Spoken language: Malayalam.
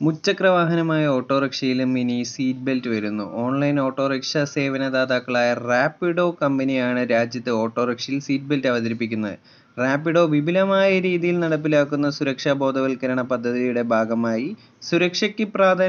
മുച്ചക്രവാഹനമായ ഓട്ടോറിക്ഷയിലും ഇനി സീറ്റ് ബെൽറ്റ് വരുന്നു. ഓൺലൈൻ ഓട്ടോറിക്ഷ സേവനദാതാക്കളായ റാപ്പിഡോ കമ്പനിയാണ് രാജ്യത്ത് ഓട്ടോറിക്ഷയിൽ സീറ്റ് ബെൽറ്റ് അവതരിപ്പിക്കുന്നത്. റാപ്പിഡോ വിപുലമായ രീതിയിൽ നടപ്പിലാക്കുന്ന സുരക്ഷാ ബോധവൽക്കരണ പദ്ധതിയുടെ ഭാഗമായി സുരക്ഷയ്ക്ക് പ്രാധാന്യം